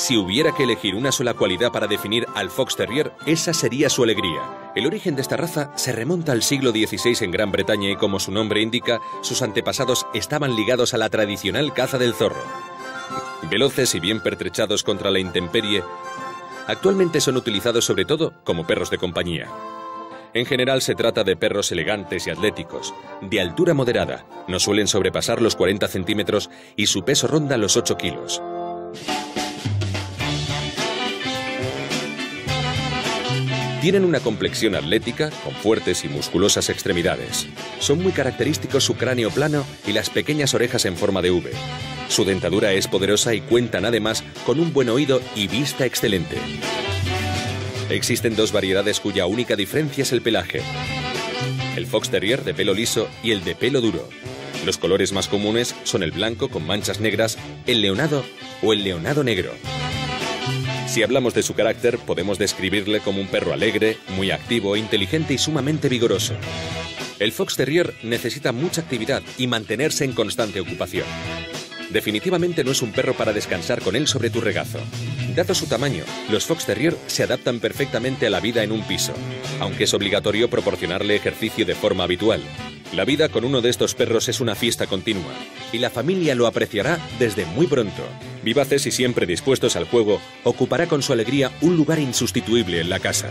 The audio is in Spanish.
Si hubiera que elegir una sola cualidad para definir al Fox Terrier, esa sería su alegría. El origen de esta raza se remonta al siglo XVI en Gran Bretaña y como su nombre indica, sus antepasados estaban ligados a la tradicional caza del zorro. Veloces y bien pertrechados contra la intemperie, actualmente son utilizados sobre todo como perros de compañía. En general se trata de perros elegantes y atléticos, de altura moderada, no suelen sobrepasar los 40 centímetros y su peso ronda los 8 kilos. Tienen una complexión atlética, con fuertes y musculosas extremidades. Son muy característicos su cráneo plano y las pequeñas orejas en forma de V. Su dentadura es poderosa y cuentan además con un buen oído y vista excelente. Existen dos variedades cuya única diferencia es el pelaje. El Fox Terrier de pelo liso y el de pelo duro. Los colores más comunes son el blanco con manchas negras, el leonado o el leonado negro. Si hablamos de su carácter, podemos describirle como un perro alegre, muy activo, inteligente y sumamente vigoroso. El Fox Terrier necesita mucha actividad y mantenerse en constante ocupación. Definitivamente no es un perro para descansar con él sobre tu regazo. Dado su tamaño, los Fox Terrier se adaptan perfectamente a la vida en un piso, aunque es obligatorio proporcionarle ejercicio de forma habitual. La vida con uno de estos perros es una fiesta continua, y la familia lo apreciará desde muy pronto. Vivaces y siempre dispuestos al juego, ocupará con su alegría un lugar insustituible en la casa.